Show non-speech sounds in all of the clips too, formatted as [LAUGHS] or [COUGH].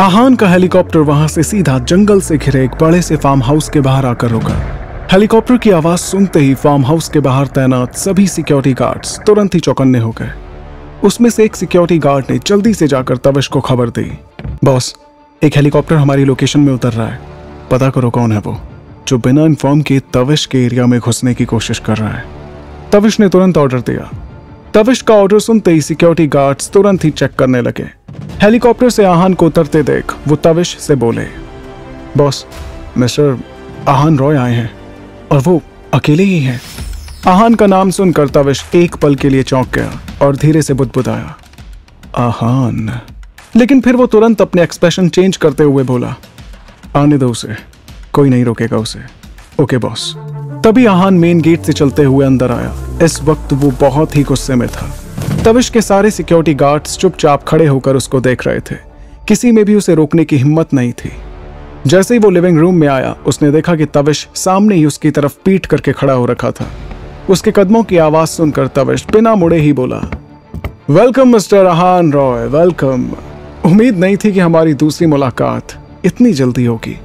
आहान का हेलीकॉप्टर वहाँ से सीधा जंगल से घिरे एक बड़े से फार्म हाउस के बाहर आकर रुका। हेलीकॉप्टर की आवाज़ सुनते ही फार्म हाउस के बाहर तैनात सभी सिक्योरिटी गार्ड्स तुरंत ही चौकन्ने हो गए। उसमें से एक सिक्योरिटी गार्ड ने जल्दी से जाकर तविश को खबर दी। बॉस, एक हेलीकॉप्टर हमारी लोकेशन में उतर रहा है। पता करो कौन है वो, जो बिना इन्फॉर्म किए तविश के एरिया में घुसने की कोशिश कर रहा है। तविश ने तुरंत ऑर्डर दिया। तविश का ऑर्डर सुनते ही सिक्योरिटी गार्ड्स तुरंत ही चेक करने लगे। हेलीकॉप्टर से आहान को उतरते देख वो तविश से बोले, बॉस, मिस्टर आहान रॉय आए हैं और वो अकेले ही हैं। आहान का नाम सुनकर तविश एक पल के लिए चौंक गया और धीरे से बुदबुदाया, आहान। लेकिन फिर वो तुरंत अपने एक्सप्रेशन चेंज करते हुए बोला, आने दो उसे, कोई नहीं रोकेगा उसे। Okay, boss. तभी आहान मेन गेट से चलते हुए अंदर आया। इस वक्त वो बहुत ही गुस्से में था। तविश के सारे सिक्योरिटी गार्ड्स चुपचाप खड़े होकर उसको देख रहे थे। किसी में भी उसे रोकने की हिम्मत नहीं थी। जैसे ही वो लिविंग रूम में आया, उसने देखा कि तविश सामने ही उसकी तरफ़ पीट करके खड़ा हो रखा था। उसके कदमों की आवाज़ सुनकर तविश बिना मुड़े ही बोला welcome mister Aahan Roy welcome उम्मीद नहीं थी कि हमारी दूसरी मुलाकात इतनी जल्दी होगी।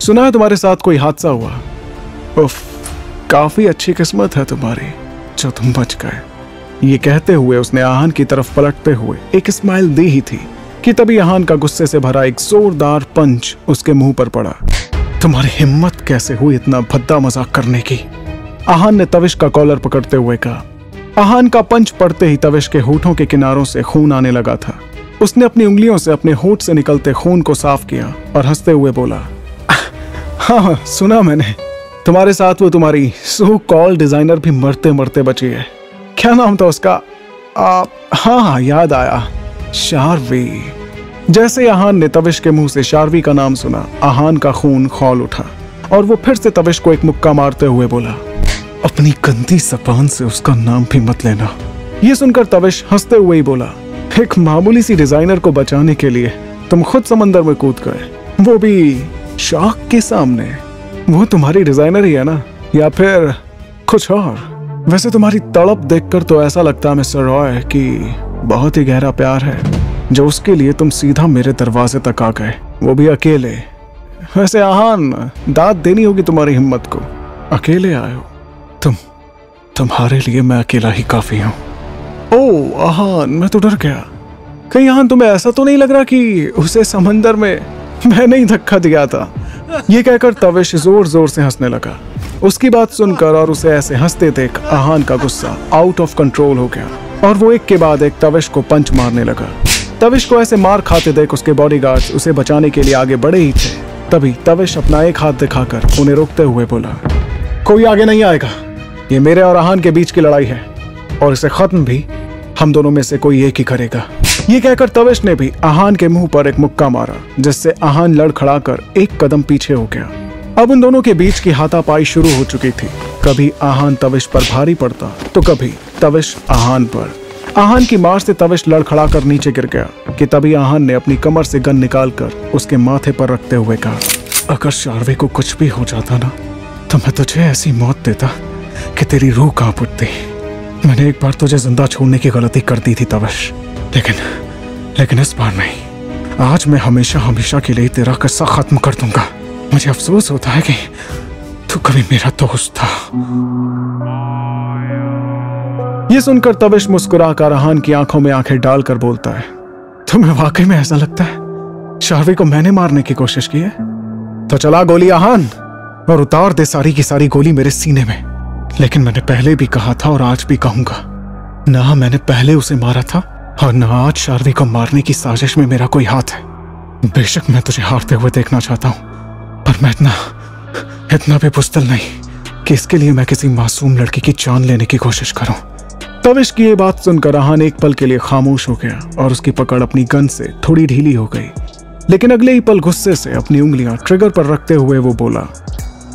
सुना है तुम्हारे साथ कोई हादसा हुआ? उफ, काफ़ी अच्छी किस्मत है तुम्हारी, जो तुम बच गए। ये कहते हुए उसने आहान की तरफ़ पलटते हुए एक स्माइल दी ही थी कि तभी आहान का गुस्से से भरा एक जोरदार पंच उसके मुँह पर पड़ा। तुम्हारी हिम्मत कैसे हुई इतना भद्दा मज़ाक करने की? आहान ने तविश का कॉलर पकड़ते हुए कहा। आहान का पंच पड़ते ही तविश के होठों के किनारों से खून आने लगा था। उसने अपनी उंगलियों से अपने होठ से निकलते खून को साफ़ किया और हँसते हुए बोला हाँ हाँ सुना मैंने। तुम्हारे साथ वो तुम्हारी सो कॉल डिज़ाइनर भी मरते मरते बची है। क्या नाम था उसका? आ, हाँ हाँ याद आया। शारवी। जैसे आहान ने तविश के मुँह से शारवी का नाम सुना आहान का खून खौल उठा और वो फिर से तविश को एक मुक्का मारते हुए बोला अपनी गंदी जबान से उसका नाम भी मत लेना। ये सुनकर तविश हँसते हुए ही बोला एक मामूली सी डिज़ाइनर को बचाने के लिए तुम खुद समंदर में कूद गए। वो भी शार्क के सामने। वो तुम्हारी डिज़ाइनर ही है ना? या फिर कुछ और? वैसे तुम्हारी तड़प देखकर तो ऐसा लगता है, मिस्टर रॉय, कि बहुत ही गहरा प्यार है, जो उसके लिए तुम सीधा मेरे दरवाजे तक आ गए। वो भी अकेले। वैसे आहान, दाद देनी होगी तुम्हारी हिम्मत को। अकेले आए हो? तुम, तुम्हारे लिए मैं अकेला ही काफ़ी हूँ। ओ, आहान, मैं तो डर गया। कहीं आहान, तुम्हें ऐसा तो नहीं लग रहा कि उसे समंदर में मैंने ही धक्का दिया था? ये कहकर तविश ज़ोर ज़ोर से हंसने लगा। उसकी बात सुनकर और उसे ऐसे हँसते देख आहान का गुस्सा आउट ऑफ़ कंट्रोल हो गया। और वो एक के बाद एक तविश को पंच मारने लगा। तविश को ऐसे मार खाते देख उसके बॉडीगार्ड्स उसे बचाने के लिए आगे बढ़े ही थे। तभी तविश अपना एक हाथ दिखाकर उन्हें रोकते हुए बोला, कोई आगे नहीं आएगा। ये मेरे और आहान के बीच की लड़ाई है और इसे खत्म भी हम दोनों में से कोई एक ही करेगा। ये कहकर तविश ने भी आहान के मुँह पर एक मुक्का मारा, जिससे आहान लड़खड़ाकर एक कदम पीछे हो गया। अब उन दोनों के बीच की हाथापाई शुरू हो चुकी थी। कभी आहान तविश पर भारी पड़ता तो कभी तविश आहान पर। आहान की मार से तविश लड़खड़ा कर नीचे गिर गया, कि तभी आहान ने अपनी कमर से गन निकालकर उसके माथे पर रखते हुए कहा, अगर शारवे को कुछ भी हो जाता ना तो मैं तुझे ऐसी मौत देता कि तेरी रूह काँप उठती। मैंने एक बार तुझे ज़िंदा छोड़ने की गलती कर दी थी तविश, लेकिन लेकिन इस बार नहीं। आज मैं हमेशा हमेशा के लिए तेरा कस्सा खत्म कर दूँगा। मुझे अफसोस होता है कि तू कभी मेरा दोस्त था। ये सुनकर तविश मुस्कुराकर आहान की आँखों में आँखें डालकर बोलता है, तुम्हें वाकई में ऐसा लगता है? शारवी को मैंने मारने की कोशिश की है? तो चला गोली आहान और उतार दे सारी की सारी गोली मेरे सीने में। लेकिन मैंने पहले भी कहा था और आज भी कहूँगा, ना मैंने पहले उसे मारा था और ना आज शारवी को मारने की साजिश में मेरा कोई हाथ है। बेशक मैं तुझे हारते हुए देखना चाहता हूँ। पर मैं इतना इतना भी पुस्तल नहीं कि इसके लिए मैं किसी मासूम लड़की की जान लेने की कोशिश करूँ। तविश की ये बात सुनकर आहान एक पल के लिए खामोश हो गया और उसकी पकड़ अपनी गन से थोड़ी ढीली हो गई। लेकिन अगले ही पल गुस्से से अपनी उंगलियाँ ट्रिगर पर रखते हुए वो बोला,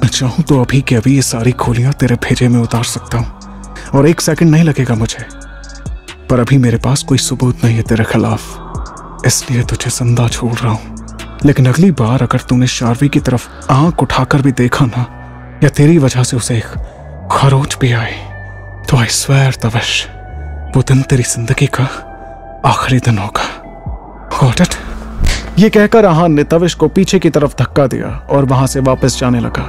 मैं चाहूँ तो अभी के अभी ये सारी खोलियाँ तेरे भेजे में उतार सकता हूँ और एक सेकंड नहीं लगेगा मुझे। पर अभी मेरे पास कोई सबूत नहीं है तेरे खिलाफ। इसलिए तुझे ज़िंदा छोड़ रहा हूँ। लेकिन अगली बार अगर तूने शारवी की तरफ़ आँख उठाकर भी देखा ना, या तेरी वजह से उसे एक खरोच भी आए तो आई स्वेर तवश वो दिन तेरी ज़िंदगी का आखिरी दिन होगा। It? ये कहकर आहान ने तविश को पीछे की तरफ़ धक्का दिया और वहाँ से वापस जाने लगा।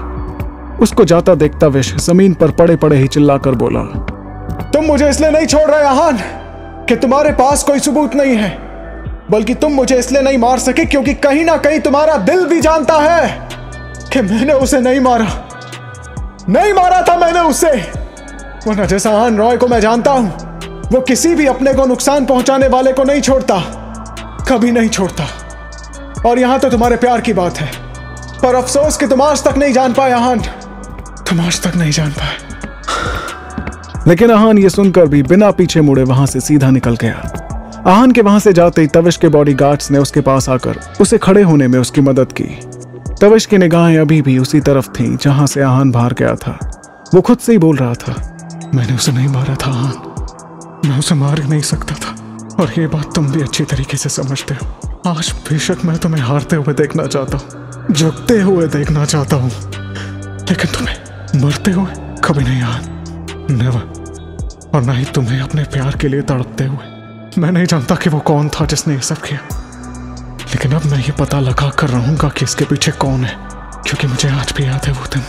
उसको जाता देख तविश ज़मीन पर पड़े पड़े ही चिल्लाकर बोला, तुम मुझे इसलिए नहीं छोड़ रहे आहान कि तुम्हारे पास कोई सबूत नहीं है। बल्कि तुम मुझे इसलिए नहीं मार सके क्योंकि कहीं ना कहीं तुम्हारा दिल भी जानता है कि मैंने उसे नहीं मारा। नहीं मारा था मैंने उसे। वरना जैसा आन रॉय को मैं जानता हूँ, वो किसी भी अपने को नुकसान पहुँचाने वाले को नहीं छोड़ता, कभी नहीं छोड़ता। और यहाँ तो तुम्हारे प्यार की बात है। पर अफसोस कि तुम आज तक नहीं जान पाए आहान तुम आज तक नहीं जान पाए। लेकिन आहान ये सुनकर भी बिना पीछे मुड़े वहाँ से सीधा निकल गया। आहान के वहाँ से जाते ही तविश के बॉडीगार्ड्स ने उसके पास आकर उसे खड़े होने में उसकी मदद की। तविश की निगाहें अभी भी उसी तरफ़ थीं, जहाँ से आहन बाहर गया था। वो खुद से ही बोल रहा था, मैंने उसे नहीं मारा था आहान मैं उसे मार नहीं सकता था। और ये बात तुम भी अच्छी तरीके से समझते हो। आज बेशक मैं तुम्हें हारते हुए देखना चाहता हूँ झुकते हुए देखना चाहता हूँ। लेकिन तुम्हें मरते हुए कभी नहीं नेवर और ना ही तुम्हें अपने प्यार के लिए तड़पते हुए। मैं नहीं जानता कि वो कौन था जिसने ये सब किया। लेकिन अब मैं ये पता लगा कर रहूँगा कि इसके पीछे कौन है, क्योंकि मुझे आज भी याद है वो दिन,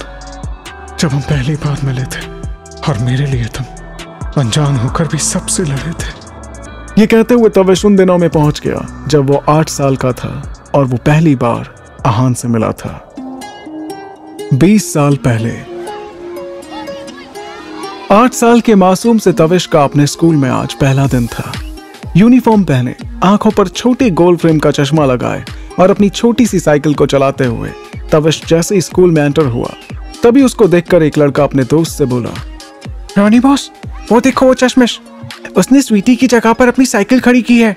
जब हम पहली बार मिले थे, और मेरे लिए तुम अनजान होकर भी सबसे लड़े थे। ये कहते हुए तविश उन दिनों में पहुँच गया, जब वो आठ साल का था, और वो पहली बार आहान से मिला था। बीस साल पहले। आठ साल के मासूम से तविश का अपने स्कूल में आज पहला दिन था। यूनिफॉर्म पहने, आँखों पर छोटे गोल फ्रेम का चश्मा लगाए और अपनी छोटी सी साइकिल को चलाते हुए तविश जैसे स्कूल में एंटर हुआ, तभी उसको देखकर एक लड़का अपने दोस्त से बोला, रॉनी बॉस, वो देखो वो चश्मिश, उसने स्वीटी की जगह पर अपनी साइकिल खड़ी की है।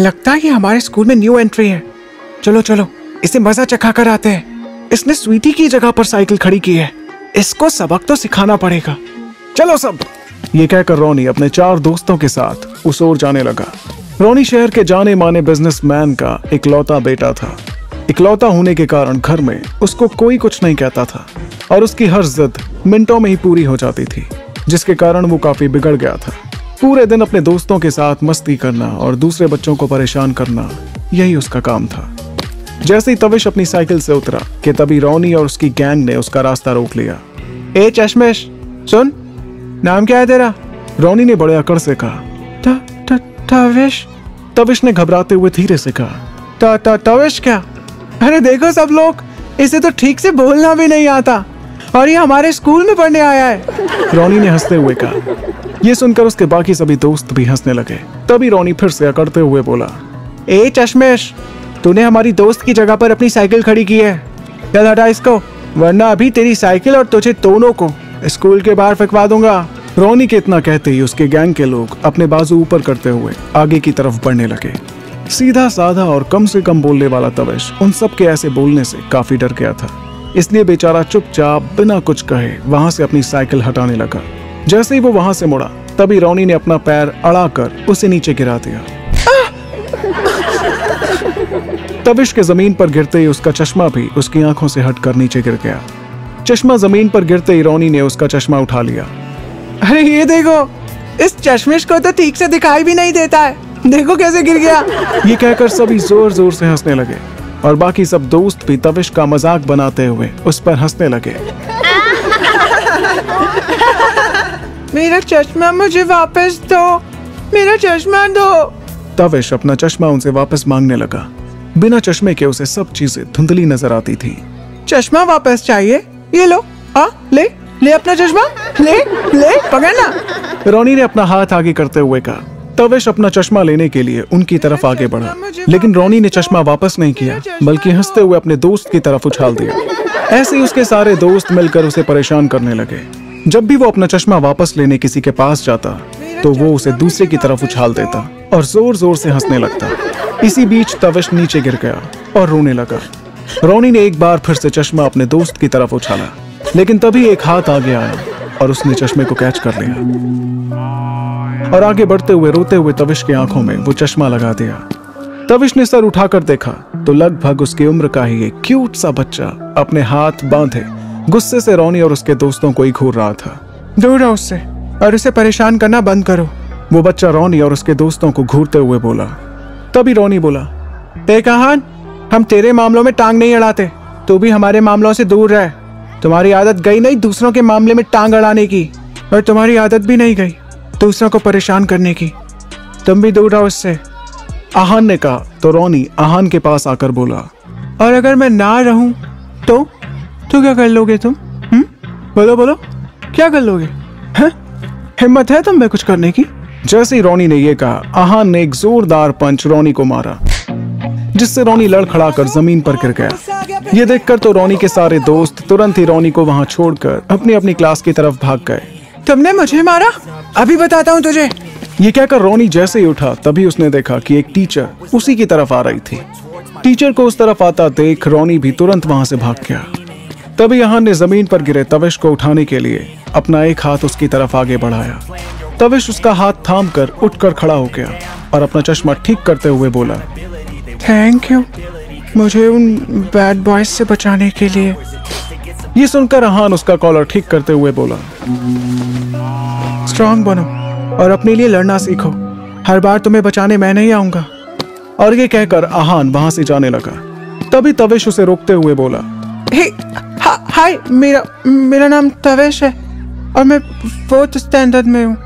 लगता है हमारे स्कूल में न्यू एंट्री है। चलो चलो, इसे मज़ा चखा कर आते हैं। इसने स्वीटी की जगह पर साइकिल खड़ी की है। इसको सबक तो सिखाना पड़ेगा। चलो सब। ये कहकर रोनी अपने चार दोस्तों के साथ उस ओर जाने लगा। रोनी शहर के जाने माने बिजनेसमैन का इकलौता बेटा था। इकलौता होने के कारण घर में उसको कोई कुछ नहीं कहता था और उसकी हर जिद मिनटों में ही पूरी हो जाती थी, जिसके कारण वो काफ़ी बिगड़ गया था। पूरे दिन अपने दोस्तों के साथ मस्ती करना और दूसरे बच्चों को परेशान करना, यही उसका काम था। जैसे ही तविश अपनी साइकिल से उतरा कि तभी रोनी और उसकी गैंग ने उसका रास्ता रोक लिया। ए चश्मेश, सुन। नाम क्या है तेरा? रोनी ने बड़े अकड़ से कहा। तविश? तविश ने घबराते हुए धीरे से कहा। तविश क्या? अरे देखो सब लोग, इसे तो ठीक से बोलना भी नहीं आता। और ये हमारे स्कूल में पढ़ने आया है। रोनी ने हँसते हुए कहा। ये सुनकर उसके बाकी सभी दोस्त भी हंसने लगे। तभी रोनी फिर से अकड़ते हुए बोला, ए, चश्मेश, तूने हमारी दोस्त की जगह पर अपनी साइकिल खड़ी की है। चल हटा इसको, वरना अभी तेरी साइकिल और तुझे दोनों को स्कूल के बाहर फेंकवा दूँगा। रोनी के इतना कहते ही उसके गैंग के लोग अपने बाजू ऊपर करते हुए आगे की तरफ़ बढ़ने लगे। सीधा साधा और कम से कम बोलने वाला तविश उन सब के ऐसे बोलने से काफ़ी डर गया था। इसलिए बेचारा चुपचाप बिना कुछ कहे वहाँ से अपनी साइकिल हटाने लगा। जैसे ही वो वहाँ से मुड़ा, तभी रोनी ने अपना पैर अड़ाकर उसे नीचे गिरा दिया। तविश के ज़मीन पर गिरते ही उसका चश्मा भी उसकी आँखों से हटकर नीचे गिर गया। चश्मा ज़मीन पर गिरते ही रोनी ने उसका चश्मा उठा लिया। अरे, ये देखो, इस चश्मिश को तो ठीक से दिखाई भी नहीं देता है। देखो कैसे गिर गया। ये कहकर सभी ज़ोर ज़ोर से हंसने लगे और बाकी सब दोस्त भी तविश का मज़ाक बनाते हुए उस पर हंसने लगे। मेरा चश्मा मुझे वापस दो। मेरा चश्मा दो। तविश अपना चश्मा उनसे वापस मांगने लगा। बिना चश्मे के उसे सब चीज़ें धुंधली नज़र आती थी। चश्मा वापस चाहिए? ये लो। आ ले ले अपना चश्मा। ले ले पकड़ना रोनी ने अपना हाथ आगे करते हुए कहा। तविश अपना चश्मा लेने के लिए उनकी तरफ़ आगे बढ़ा। लेकिन रोनी ने चश्मा वापस नहीं किया, बल्कि हँसते हुए अपने दोस्त की तरफ़ उछाल दिया। ऐसे ही उसके सारे दोस्त मिलकर उसे परेशान करने लगे। जब भी वो अपना चश्मा वापस लेने किसी के पास जाता तो वो उसे दूसरे की तरफ़ उछाल देता और ज़ोर ज़ोर से हंसने लगता। इसी बीच तविश नीचे गिर गया और रोने लगा। रोनी ने एक बार फिर से चश्मा अपने दोस्त की तरफ़ उछाला। लेकिन तभी एक हाथ आगे आया और उसने चश्मे को कैच कर लिया। और आगे बढ़ते हुए रोते हुए तविश की आँखों में वो चश्मा लगा दिया। तविश ने सर उठाकर देखा तो लगभग उसकी उम्र का ही एक क्यूट सा बच्चा अपने हाथ बांधे। गुस्से से रोनी और उसके दोस्तों को ही घूर रहा था। दूर रहो उससे और उसे परेशान करना बंद करो। वो बच्चा रोनी और उसके दोस्तों को घूरते हुए बोला। तभी रोनी बोला ए कहान हम तेरे मामलों में टांग नहीं अड़ाते। तू भी हमारे मामलों से दूर रह। तुम्हारी आदत गई नहीं दूसरों के मामले में टांग अड़ाने की और तुम्हारी आदत भी नहीं गई दूसरों को परेशान करने की। तुम भी दूर रहो इससे आहान ने कहा तो रोनी आहान के पास आकर बोला और अगर मैं ना रहूँ तो? तो क्या कर लोगे तुम? हम्म? बोलो बोलो। क्या कर लोगे? हैं? हिम्मत है तुम में कुछ करने की? जैसे ही रोनी ने यह कहा आहान ने एक जोरदार पंच रोनी को मारा। जिससे रोनी लड़खड़ा कर ज़मीन पर गिर गया। ये देखकर तो रोनी के सारे दोस्त तुरंत ही रोनी को वहाँ छोड़कर अपनी अपनी क्लास की तरफ़ भाग गए। तुमने मुझे मारा? अभी बताता हूँ तुझे। ये कहकर रोनी जैसे ही उठा तभी उसने देखा कि एक टीचर उसी की तरफ़ आ रही थी। टीचर को उस तरफ़ आता देख रोनी भी तुरंत वहाँ से भाग गया। तभी यहाँ ने ज़मीन पर गिरे तविश को उठाने के लिए अपना एक हाथ उसकी तरफ़ आगे बढ़ाया। तविश उसका हाथ थाम कर उठकर खड़ा हो गया और अपना चश्मा ठीक करते हुए बोला थैंक यू मुझे उन बैड बॉयज़ से बचाने के लिए। ये सुनकर अहान उसका कॉलर ठीक करते हुए बोला। स्ट्रांग बनो और अपने लिए लड़ना सीखो। हर बार तुम्हें बचाने मैं नहीं आऊँगा। और ये कहकर आहान वहाँ से जाने लगा। तभी तवेश उसे रोकते हुए बोला। हे हाय मेरा मेरा नाम तवेश है और मैं फोर्थ स्टैंडर्ड में हूँ।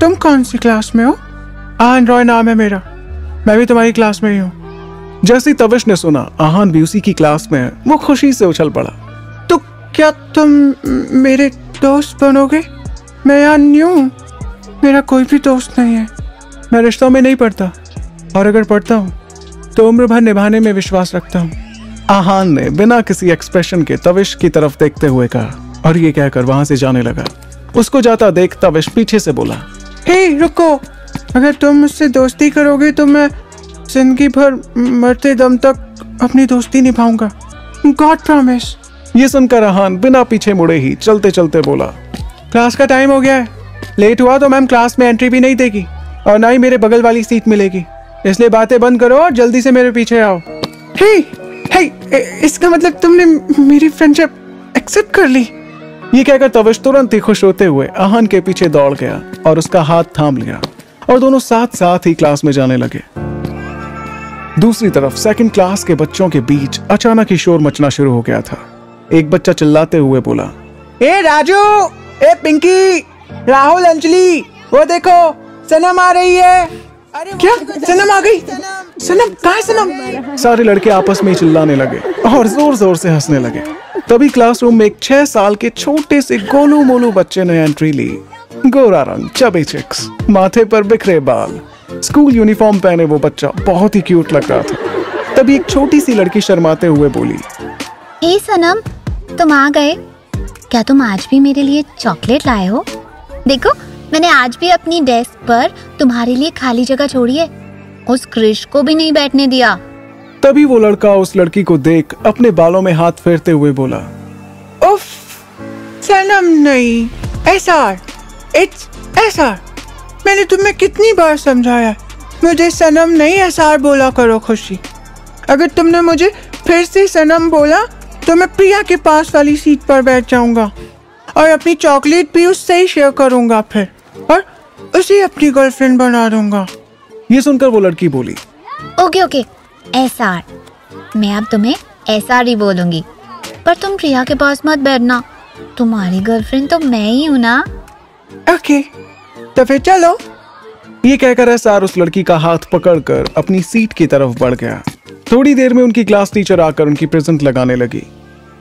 तुम कौन सी क्लास में हो? आन रॉय नाम है मेरा। मैं भी तुम्हारी क्लास में ही हूँ। जैसे तविश ने सुना, आहान भी उसी की क्लास में है। वो खुशी से उछल पड़ा। तो क्या तुम मेरे दोस्त बनोगे? मैं यहाँ न्यू मेरा कोई भी दोस्त नहीं है। मैं रिश्तों में नहीं पढ़ता और अगर पढ़ता हूँ तो उम्र भर निभाने में विश्वास रखता हूँ। आहान ने बिना किसी एक्सप्रेशन के तविश की तरफ़ देखते हुए कहा, और ये कहकर वहाँ से जाने लगा। उसको जाता देख तविश पीछे से बोला, हे, रुको! अगर तुम मुझसे दोस्ती करोगे तो मैं ज़िंदगी भर मरते दम तक अपनी दोस्ती निभाऊँगा। गॉड प्रॉमिस ये सुनकर आहान बिना पीछे मुड़े ही चलते चलते बोला क्लास का टाइम हो गया है। लेट हुआ तो मैम क्लास में एंट्री भी नहीं देगी और ना ही मेरे बगल वाली सीट मिलेगी। इसलिए बातें बंद करो और जल्दी से मेरे पीछे आओ। हे हे इसका मतलब तुमने मेरी फ्रेंडशिप एक्सेप्ट कर ली? ये कहकर तविश तुरंत ही खुश होते हुए आहन के पीछे दौड़ गया और उसका हाथ थाम लिया और दोनों साथ साथ ही क्लास में जाने लगे। दूसरी तरफ़ सेकंड क्लास के बच्चों के बीच अचानक ही शोर मचना शुरू हो गया था। एक बच्चा चिल्लाते हुए बोला ए राजू ए पिंकी राहुल अंजलि वो देखो सनम आ रही है। क्या? सनम आ गई? सनम। कहा सनम? सारे लड़के आपस में चिल्लाने लगे और ज़ोर ज़ोर से हंसने लगे। तभी क्लासरूम में एक छह साल के छोटे से गोलू मोलू बच्चे ने एंट्री ली। गोरा रंग चबे चिक्स माथे पर बिखरे बाल। स्कूल यूनिफॉर्म पहने वो बच्चा बहुत ही क्यूट लग रहा था। तभी एक छोटी सी लड़की शर्माते हुए बोली ए सनम तुम आ गए? क्या तुम आज भी मेरे लिए चॉकलेट लाए हो? देखो मैंने आज भी अपनी डेस्क पर तुम्हारे लिए खाली जगह छोड़ी है। उस क्रिश को भी नहीं बैठने दिया। तभी वो लड़का उस लड़की को देख अपने बालों में हाथ फेरते हुए बोला उफ सनम नहीं ऐसा इट्स ऐसा मैंने तुम्हें कितनी बार समझाया? मुझे सनम नहीं एसार बोला करो खुशी। अगर तुमने मुझे फिर से सनम बोला तो मैं प्रिया के पास वाली सीट पर बैठ जाऊँगा और अपनी चॉकलेट भी उससे ही शेयर करूँगा फिर और उसे अपनी गर्लफ्रेंड बना दूँगा। ये सुनकर वो लड़की बोली ओके ओके एस आर मैं अब तुम्हें एस आर ही बोलूँगी। पर तुम प्रिया के पास मत बैठना। तुम्हारी गर्लफ्रेंड तो मैं ही हूँ ना। ओके। तो फिर चलो। ये कहकर एसआर उस लड़की का हाथ पकड़कर अपनी सीट की तरफ़ बढ़ गया। थोड़ी देर में उनकी क्लास टीचर आकर उनकी प्रेजेंट लगाने लगी।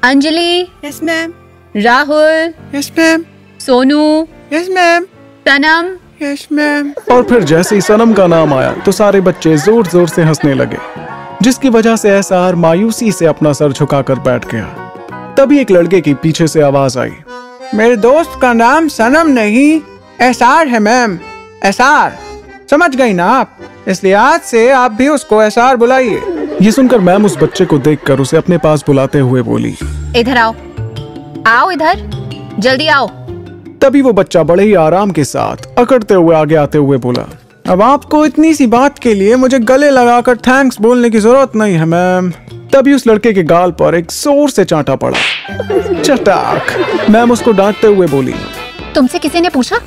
Anjali. Yes ma'am. Rahul. Yes ma'am. Sonu. Yes ma'am. Sanam. Yes ma'am. और फिर जैसे ही सनम का नाम आया तो सारे बच्चे ज़ोर ज़ोर से हंसने लगे जिसकी वजह से एसआर मायूसी से अपना सर झुकाकर बैठ गया। तभी एक लड़के की पीछे से आवाज़ आई मेरे दोस्त का नाम सनम नहीं एसआर है मैम एसआर समझ गई ना आप? इसलिए आज से आप भी उसको एसआर बुलाइए। ये सुनकर मैम उस बच्चे को देखकर उसे अपने पास बुलाते हुए बोली। इधर आओ। आओ इधर। जल्दी आओ। तभी वो बच्चा बड़े ही आराम के साथ अकड़ते हुए आगे आते हुए बोला अब आपको इतनी सी बात के लिए मुझे गले लगाकर थैंक्स बोलने की ज़रूरत नहीं है मैम तभी उस लड़के के गाल पर एक ज़ोर से चांटा पड़ा। चटाक। मैम उसको डांटते हुए बोली तुमसे किसी ने पूछा?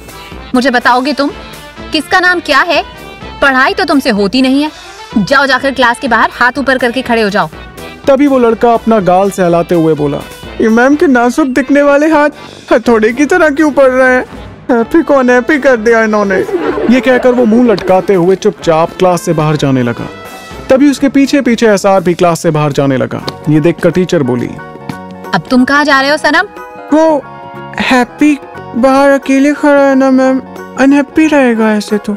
मुझे बताओगे तुम? किसका नाम क्या है? पढ़ाई तो तुमसे होती नहीं है। जाओ जाकर क्लास के बाहर हाथ ऊपर करके खड़े हो जाओ। तभी वो लड़का अपना गाल सहलाते हुए बोला ये मैम के नाजुक दिखने वाले हाथ हथौड़े की तरह क्यों पड़ रहे हैं? हैप्पी कौन हैप्पी कर दिया इन्होंने। ये कहकर वो मुँह लटकाते हुए चुपचाप क्लास से बाहर जाने लगा। तभी उसके पीछे पीछे एसआर भी क्लास से बाहर जाने लगा। ये देखकर टीचर बोली अब तुम कहाँ जा रहे हो सनम? वो हैप्पी बाहर अकेले खड़ा है ना मैम? अनहैप्पी रहेगा ऐसे तो।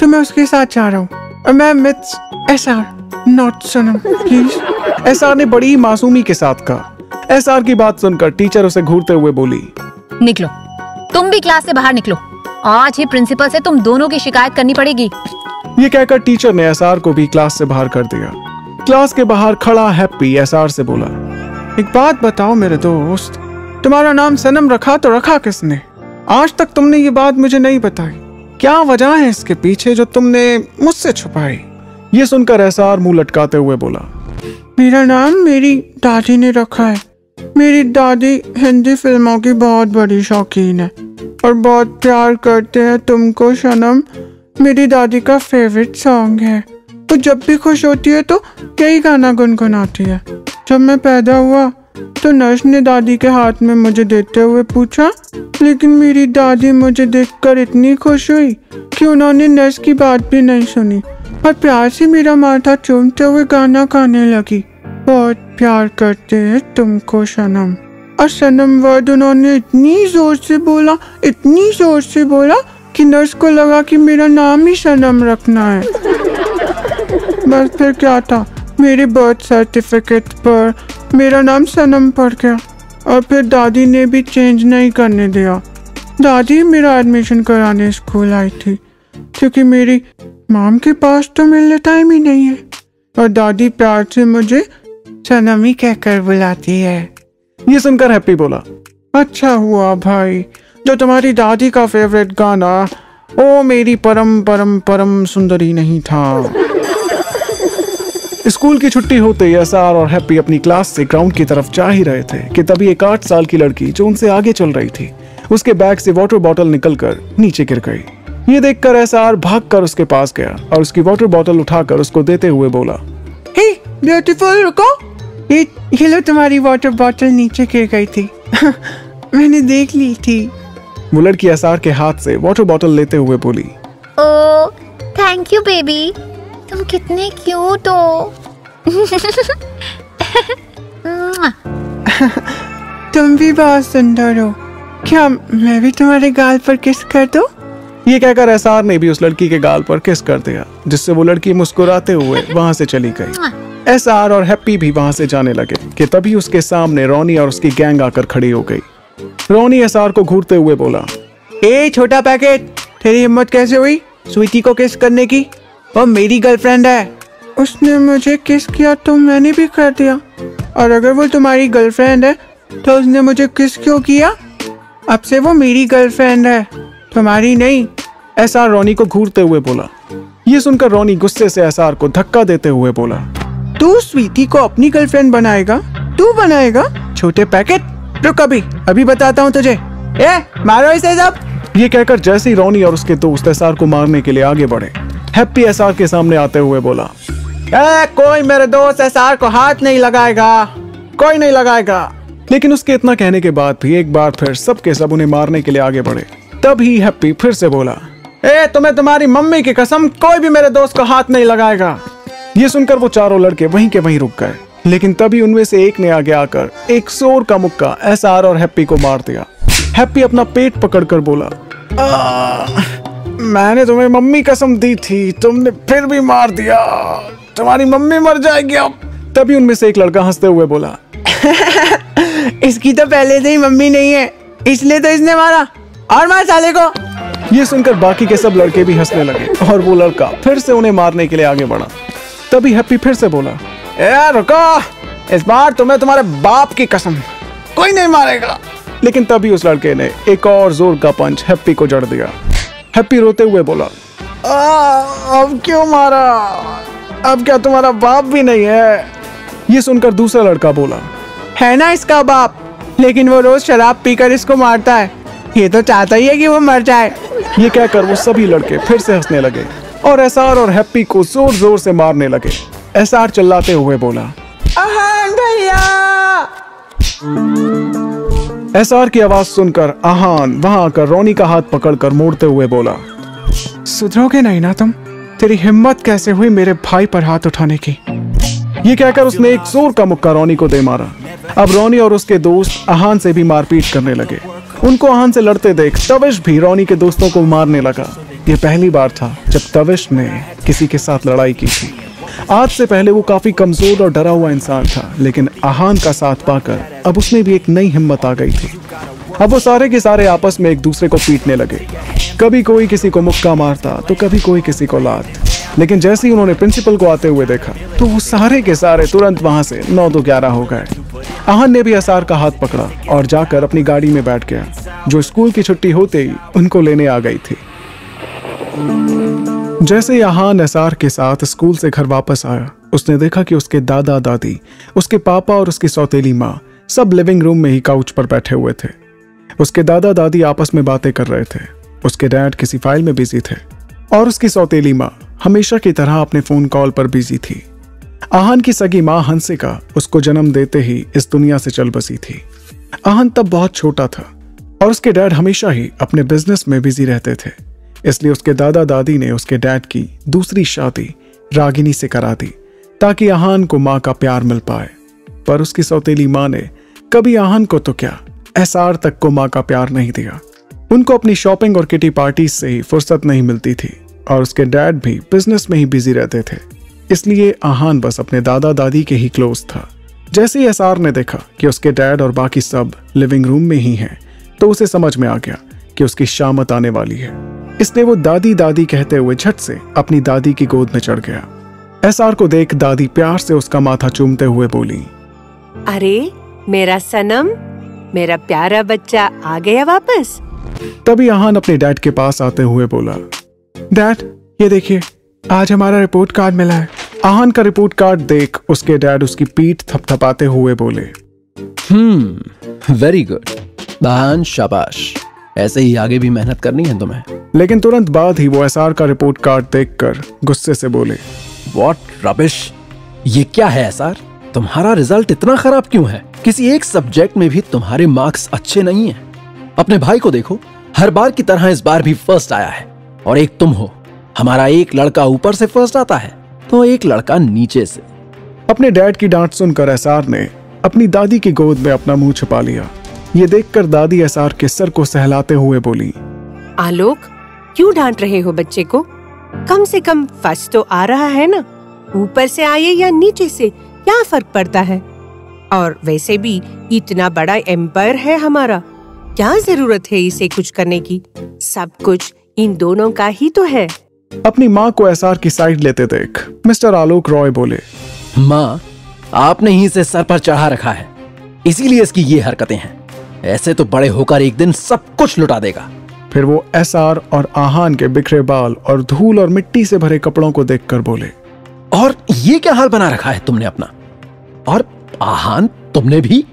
तो मैं उसके साथ जा रहा हूँ। Ma'am it's S R not Sanam please SR ने बड़ी मासूमी के साथ कहा। एसआर की बात सुनकर टीचर उसे घूरते हुए बोली निकलो। तुम भी क्लास से बाहर निकलो। आज ही प्रिंसिपल से तुम दोनों की शिकायत करनी पड़ेगी। ये कहकर टीचर ने एसआर को भी क्लास से बाहर कर दिया। क्लास के बाहर खड़ा हैप्पी एसआर से बोला एक बात बताओ मेरे दोस्त तुम्हारा नाम सनम रखा तो रखा किसने? आज तक तुमने ये बात मुझे नहीं बताई। क्या वजह है इसके पीछे जो तुमने मुझसे छुपाई? ये सुनकर एसआर मुँह लटकाते हुए बोला, मेरा नाम मेरी दादी ने रखा है। मेरी दादी हिंदी फ़िल्मों की बहुत बड़ी शौकीन है और बहुत प्यार करते हैं तुमको, सनम। मेरी दादी का फेवरेट सॉन्ग है। तो जब भी खुश होती है तो यही गाना गुनगुनाती है। जब मैं पैदा हुआ तो नर्स ने दादी के हाथ में मुझे देते हुए पूछा, लेकिन मेरी दादी मुझे देखकर इतनी खुश हुई कि उन्होंने नर्स की बात भी नहीं सुनी और प्यार से मेरा माथा चूमते हुए गाना गाने लगी। बहुत प्यार करते हैं तुमको, सनम। और सनम वर्ड उन्होंने इतनी ज़ोर से बोला, इतनी ज़ोर से बोला कि नर्स को लगा कि मेरा नाम ही सनम रखना है। बस फिर क्या था? मेरे बर्थ सर्टिफिकेट पर मेरा नाम सनम पड़ गया और फिर दादी ने भी चेंज नहीं करने दिया। दादी मेरा एडमिशन कराने स्कूल आई थी क्योंकि मेरी माम के पास तो मिलने टाइम ही नहीं है। और दादी प्यार से मुझे सनम ही कहकर बुलाती है। ये सुनकर हैप्पी बोला। अच्छा हुआ भाई जो तुम्हारी दादी का फेवरेट गाना ओ मेरी परम परम परम सुंदरी नहीं था। स्कूल की छुट्टी होते ही एसआर और हैप्पी अपनी क्लास से ग्राउंड की तरफ़ जा ही रहे थे कि तभी एक आठ साल की लड़की जो उनसे आगे चल रही थी उसके बैग से वाटर बॉटल निकलकर नीचे गिर गई। ये देखकर एसआर भागकर उसके पास गया और उसकी वाटर बॉटल उठाकर उसको देते हुए बोला हे ब्यूटीफुल रुको। ये ये लो तुम्हारी वाटर बॉटल नीचे गिर गई थी। [LAUGHS] मैंने देख ली थी। वो लड़की एसआर के हाथ से वाटर बॉटल लेते हुए बोली ओ थैंक यू बेबी तुम कितने क्यूट हो। [LAUGHS] तुम भी बहुत सुंदर हो। क्या मैं भी तुम्हारे गाल पर किस कर दूँ? ये कहकर एसआर ने भी उस लड़की के गाल पर किस कर दिया जिससे वो लड़की मुस्कुराते हुए वहाँ से चली गई। एसआर और हैप्पी भी वहाँ से जाने लगे कि तभी उसके सामने रोनी और उसकी गैंग आकर खड़ी हो गई। रोनी एसआर को घूरते हुए बोला ए छोटा पैकेट तेरी हिम्मत कैसे हुई? स्वीटी को किस करने की? वो मेरी गर्लफ्रेंड है। उसने मुझे किस किया तो मैंने भी कर दिया। और अगर वो तुम्हारी गर्लफ्रेंड है तो उसने मुझे किस क्यों किया? अब से वो मेरी गर्लफ्रेंड है। तुम्हारी नहीं एसआर रोनी को घूरते हुए बोला। ये सुनकर रोनी गुस्से से एसआर को धक्का देते हुए बोला। तू स्वीटी को अपनी गर्लफ्रेंड बनाएगा? तू बनाएगा? छोटे पैकेट रुक अभी। अभी बताता हूँ तुझे। ए मारो इसे सब। ये कहकर जैसे ही रोनी और उसके दोस्त एसआर को मारने के लिए आगे बढ़े हैप्पी एसआर के सामने आते हुए बोला ए, कोई मेरे दोस्त एसआर को हाथ नहीं लगाएगा कोई नहीं लगाएगा। लेकिन उसके इतना कहने के बाद भी एक बार फिर सबके सब उन्हें मारने के लिए आगे बढ़े। तभी हैप्पी फिर से बोला ए तुम्हें तुम्हारी मम्मी की कसम कोई भी मेरे दोस्त को हाथ नहीं लगाएगा। ये सुनकर वो चारों लड़के वहीं के वहीं रुक गए। लेकिन तभी उनमें से एक ने आगे आकर एक शोर का मुक्का एसआर और हैप्पी को मार दिया। हैप्पी अपना पेट पकड़कर बोला मैंने तुम्हें मम्मी कसम दी थी तुमने फिर भी मार दिया। तुम्हारी मम्मी मर जाएगी अब। तभी उनमें से एक लड़का हँसते हुए बोला [LAUGHS] इसकी तो पहले से ही मम्मी नहीं है इसलिए तो इसने मारा। और मार साले को। ये सुनकर बाकी के सब लड़के भी हंसने लगे और वो लड़का फिर से उन्हें मारने के लिए आगे बढ़ा। तभी हैप्पी फिर से बोला ए रुको! इस बार तुम्हें तुम्हारे बाप की कसम कोई नहीं मारेगा। लेकिन तभी उस लड़के ने एक और ज़ोर का पंच हैप्पी को जड़ दिया। हैप्पी रोते हुए बोला आ, अब क्यों मारा? अब क्या तुम्हारा बाप भी नहीं है? ये सुनकर दूसरा लड़का बोला है ना इसका बाप लेकिन वो रोज शराब पीकर इसको मारता है। ये तो चाहता ही है कि वो मर जाए। ये कहकर वो सभी लड़के फिर से हंसने लगे और एसआर और हैप्पी को ज़ोर ज़ोर से मारने लगे। एसआर चिल्लाते हुए बोला भैया! एसआर की आवाज़ सुनकर आहान वहाँ आकर रोनी का हाथ पकड़कर मोड़ते हुए बोला, सुधरोगे नहीं ना तुम? तेरी हिम्मत कैसे हुई मेरे भाई पर हाथ उठाने की? ये कहकर उसने एक ज़ोर का मुक्का रोनी को दे मारा। अब रोनी और उसके दोस्त आहान से भी मारपीट करने लगे। उनको आहान से लड़ते देख तविश भी रोनी के दोस्तों को मारने लगा। ये पहली बार था जब तविश ने किसी के साथ लड़ाई की थी। आज से पहले वो काफ़ी कमज़ोर और डरा हुआ इंसान था, लेकिन आहान का साथ पाकर अब उसमें भी एक नई हिम्मत आ गई थी। अब वो सारे के सारे आपस में एक दूसरे को पीटने लगे। कभी कोई किसी को मुक्का मारता तो कभी कोई किसी को लात। लेकिन जैसे ही उन्होंने प्रिंसिपल को आते हुए देखा तो वो सारे के सारे तुरंत वहाँ से नौ दो ग्यारह हो गए। आहन ने भी असार का हाथ पकड़ा और जाकर अपनी गाड़ी में बैठ गया, जो स्कूल की छुट्टी होते ही उनको लेने आ गई थी। जैसे ही आहान एसआर के साथ स्कूल से घर वापस आया, उसने देखा कि उसके दादा दादी, उसके पापा और उसकी सौतेली माँ सब लिविंग रूम में ही काउच पर बैठे हुए थे। उसके दादा दादी आपस में बातें कर रहे थे, उसके डैड किसी फ़ाइल में बिज़ी थे, और उसकी सौतेली माँ हमेशा की तरह अपने फ़ोन कॉल पर बिज़ी थी। आहन की सगी माँ हंसिका उसको जन्म देते ही इस दुनिया से चल बसी थी। आहन तब बहुत छोटा था, और उसके डैड हमेशा ही अपने बिज़नेस में बिज़ी रहते थे। इसलिए उसके दादा दादी ने उसके डैड की दूसरी शादी रागिनी से करा दी, ताकि आहान को माँ का प्यार मिल पाए। पर उसकी सौतेली माँ ने कभी आहान को तो क्या एसआर तक को माँ का प्यार नहीं दिया। उनको अपनी शॉपिंग और किटी पार्टी से ही फुर्सत नहीं मिलती थी, और उसके डैड भी बिज़नेस में ही बिज़ी रहते थे। इसलिए आहान बस अपने दादा दादी के ही क्लोज था। जैसे ही एसआर ने देखा कि उसके डैड और बाकी सब लिविंग रूम में ही हैं तो उसे समझ में आ गया कि उसकी शामत आने वाली है। इसलिए वो दादी दादी कहते हुए झट से अपनी दादी की गोद में चढ़ गया। एसआर को देख दादी प्यार से उसका माथा चूमते हुए बोली अरे मेरा सनम मेरा प्यारा बच्चा आ गया वापस। तभी आहान अपने डैड के पास आते हुए बोला डैड ये देखिए आज हमारा रिपोर्ट कार्ड मिला है। आहान का रिपोर्ट कार्ड देख उसके डैड उसकी पीठ थपथपाते हुए बोले हम्म वेरी गुड बहन शाबाश। ऐसे ही आगे भी मेहनत करनी है तुम्हें। लेकिन तुरंत बाद ही वो एसआर का रिपोर्ट कार्ड देखकर गुस्से से बोले वॉट रबिश ये क्या है एसआर तुम्हारा रिज़ल्ट इतना खराब क्यों है? किसी एक सब्जेक्ट में भी तुम्हारे मार्क्स अच्छे नहीं है। अपने भाई को देखो हर बार की तरह इस बार भी फ़र्स्ट आया है। और एक तुम हो हमारा एक लड़का ऊपर से फ़र्स्ट आता है तो एक लड़का नीचे से। अपने डैड की डांट सुनकर एसआर ने अपनी दादी की गोद में अपना मुँह छुपा लिया। ये देखकर दादी एसआर के सर को सहलाते हुए बोली आलोक क्यों डांट रहे हो बच्चे को? कम से कम फ़र्स्ट तो आ रहा है ना? ऊपर से आए या नीचे से? क्या फ़र्क पड़ता है? और वैसे भी इतना बड़ा एम्पायर है हमारा। क्या ज़रूरत है इसे कुछ करने की? सब कुछ इन दोनों का ही तो है। अपनी माँ को एसआर की साइड लेते देख मिस्टर आलोक रॉय बोले माँ आपने ही इसे सर पर चढ़ा रखा है। इसीलिए इसकी ये हरकतें हैं। ऐसे तो बड़े होकर एक दिन सब कुछ लुटा देगा। फिर वो एसआर और आहान के बिखरे बाल और धूल और मिट्टी से भरे कपड़ों को देखकर बोले और ये क्या हाल बना रखा है तुमने अपना? और आहान तुमने भी?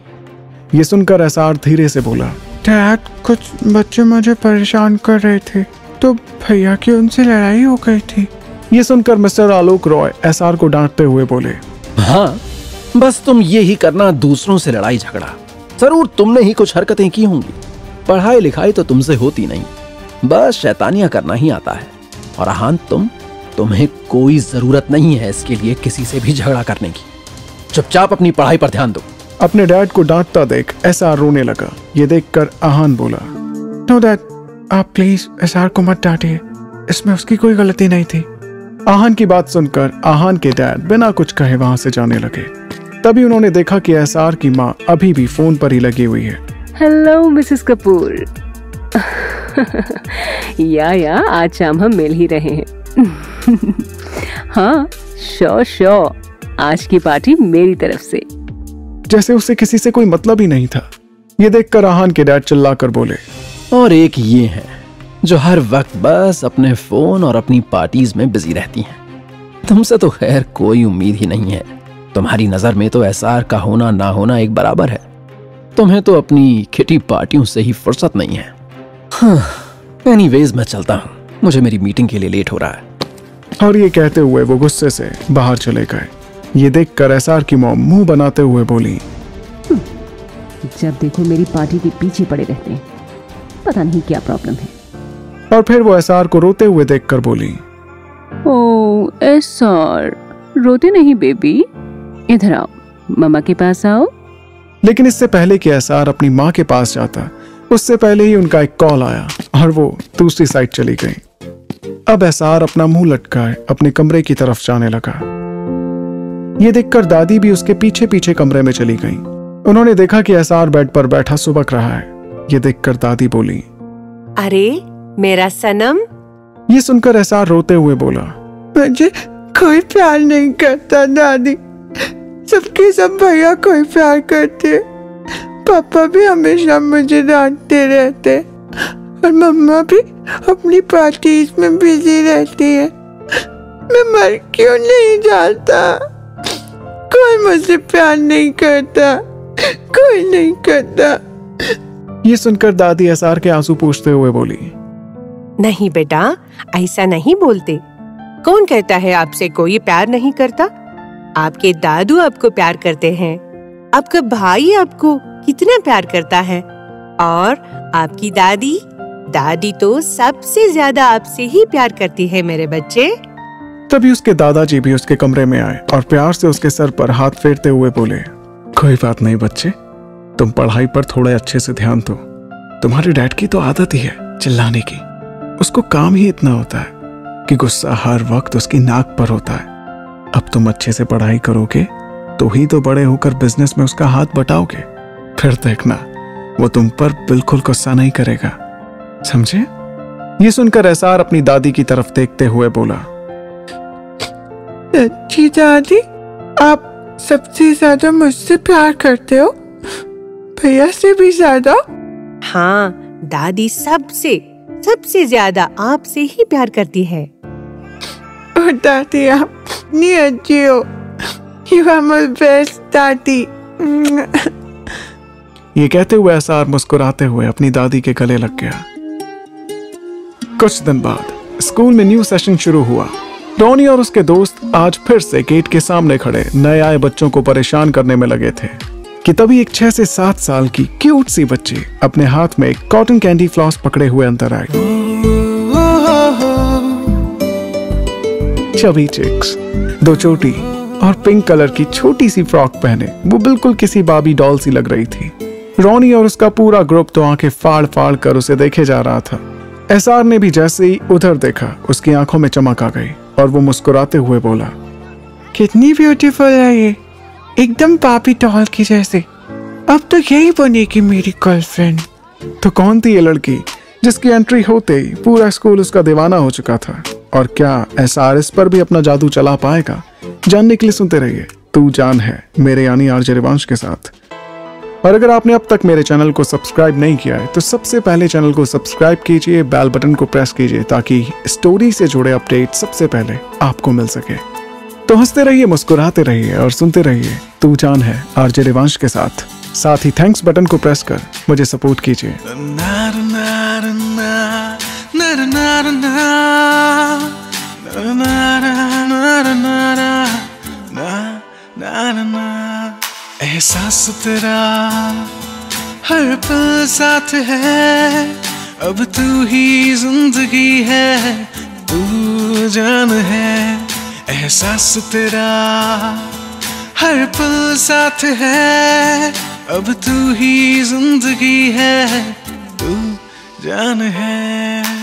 ये सुनकर एसआर धीरे से बोला डैड कुछ बच्चे मुझे परेशान कर रहे थे तो भैया की उनसे लड़ाई हो गई थी। ये सुनकर मिस्टर आलोक रॉय एसआर को डांटते हुए बोले हाँ बस तुम ये ही करना दूसरों से लड़ाई झगड़ा। ज़रूर तुमने ही कुछ हरकतें की होंगी। पढ़ाई लिखाई तो तुमसे होती नहीं। बस शैतानियाँ करना ही आता है। और आहान तुम, तुम्हें कोई ज़रूरत नहीं है इसके लिए किसी से भी झगड़ा करने की। चुपचाप अपनी पढ़ाई पर ध्यान दो। अपने डैड को डांटता देख ऐसा रोने लगा। ये देखकर आहान बोला नो डैड आप प्लीज़ एसआर को मत डांटिए। इसमें उसकी कोई गलती नहीं थी। आहान की बात सुनकर आहान के डैड बिना कुछ कहे वहाँ से जाने लगे। तभी उन्होंने देखा कि एसआर की माँ अभी भी फ़ोन पर ही लगी हुई है। हेलो मिसेस कपूर या या आज शाम हम मिल ही रहे हैं। हाँ श्योर श्योर आज की पार्टी मेरी तरफ़ से। जैसे उसे किसी से कोई मतलब ही नहीं था। ये देखकर आहान के डैड चिल्लाकर बोले और एक ये है जो हर वक्त बस अपने फ़ोन और अपनी पार्टीज़ में बिज़ी रहती हैं। तुमसे तो खैर कोई उम्मीद ही नहीं है। तुम्हारी नज़र में तो एसआर का होना ना होना एक बराबर है। तुम्हें तो अपनी खिटी पार्टियों से ही फुर्सत नहीं है। हाँ, एनीवेज मैं चलता हूँ। मुझे मेरी मीटिंग के लिए लेट हो रहा है। और ये कहते हुए वो गुस्से से बाहर चले गए। ये देखकर एसआर की मॉम मुँह बनाते हुए बोली जब देखो मेरी पार्टी के पीछे पड़े रहते हैं पता नहीं क्या प्रॉब्लम है. और फिर वो एसआर को रोते हुए देखकर बोली ओ एसआर रोते नहीं बेबी? इधर आओ मम्मा के पास आओ। लेकिन इससे पहले कि एसआर अपनी माँ के पास जाता उससे पहले ही उनका एक कॉल आया और वो दूसरी साइड चली गई। अब एसआर अपना मुँह लटकाए अपने कमरे की तरफ़ जाने लगा। ये देखकर दादी भी उसके पीछे पीछे कमरे में चली गई। उन्होंने देखा कि एसआर बेड पर बैठा सुबक रहा है। ये देखकर दादी बोली अरे मेरा सनम। ये सुनकर एसआर रोते हुए बोला मुझे कोई प्यार नहीं करता दादी। सबके सब भैया कोई प्यार करते। पापा भी हमेशा मुझे डांटते रहते। और मम्मा भी अपनी पार्टीज़ में बिज़ी रहती है। मैं मर क्यों नहीं जाता? कोई मुझसे प्यार नहीं करता। कोई नहीं करता। ये सुनकर दादी एसआर के आँसू पूछते हुए बोली नहीं बेटा ऐसा नहीं बोलते। कौन कहता है आपसे कोई प्यार नहीं करता? आपके दादू आपको प्यार करते हैं। आपका भाई आपको कितना प्यार करता है। और आपकी दादी? दादी तो सबसे ज़्यादा आपसे ही प्यार करती है मेरे बच्चे। तभी उसके दादाजी भी उसके कमरे में आए और प्यार से उसके सर पर हाथ फेरते हुए बोले, कोई बात नहीं बच्चे, तुम पढ़ाई पर थोड़े अच्छे से ध्यान दो। तुम्हारे डैड की तो आदत ही है चिल्लाने की। उसको काम ही इतना होता है कि गुस्सा हर वक्त उसकी नाक पर होता है। अब तुम अच्छे से पढ़ाई करोगे तो ही तो बड़े होकर बिज़नेस में उसका हाथ बटाओगे। फिर देखना वो तुम पर बिल्कुल गुस्सा नहीं करेगा। समझे? ये सुनकर एसार अपनी दादी की तरफ़ देखते हुए बोला जी दादी आप सबसे ज़्यादा मुझसे प्यार करते हो? भैया से भी ज़्यादा? हाँ दादी सबसे सबसे ज़्यादा आपसे ही प्यार करती है। दादी आप। इतनी अच्छी हो। यू आर माय बेस्ट दादी ये कहते हुए एसार मुस्कुराते हुए अपनी दादी के गले लग गया। कुछ दिन बाद स्कूल में न्यू सेशन शुरू हुआ। टोनी और उसके दोस्त आज फिर से गेट के सामने खड़े नए आए बच्चों को परेशान करने में लगे थे कि तभी एक छह से सात साल की क्यूट सी बच्ची अपने हाथ में कॉटन कैंडी फ्लॉस पकड़े हुए अंदर आई। चबी चिक्स दो चोटी और पिंक कलर की छोटी सी फ्रॉक पहने। वो बिल्कुल किसी बाबी डॉल सी लग रही थी। रोनी और उसका पूरा ग्रुप तो आँखें फाड़ फाड़ कर उसे देखे जा रहा था। एसआर ने भी जैसे ही उधर देखा, उसकी आँखों में चमक आ गई और वो मुस्कुराते हुए बोला, कितनी ब्यूटीफुल है ये। एकदम पापी टॉल की जैसे। अब तो यही बनेगी मेरी गर्लफ्रेंड तो कौन थी ये लड़की, जिसकी एंट्री होते ही पूरा स्कूल उसका दीवाना हो चुका था? और क्या एसआर इस पर भी अपना जादू चला पाएगा? जानने के लिए सुनते रहिए। तू जान है मेरे यानी आरजे रिवांश के साथ। और अगर आपने अब तक मेरे चैनल को सब्सक्राइब नहीं किया है तो सबसे पहले चैनल को सब्सक्राइब कीजिए, बेल बटन को प्रेस कीजिए, ताकि स्टोरी से जुड़े अपडेट सबसे पहले आपको मिल सके। तो हँसते रहिए, मुस्कुराते रहिए और सुनते रहिए। तू जान है आरजे रिवांश के साथ। साथ ही थैंक्स बटन को प्रेस कर मुझे सपोर्ट कीजिए। एहसास तेरा हर पल साथ है, अब तू ही ज़िंदगी है, तू जान है। एहसास तेरा हर पल साथ है, अब तू ही ज़िंदगी है, तू जान है।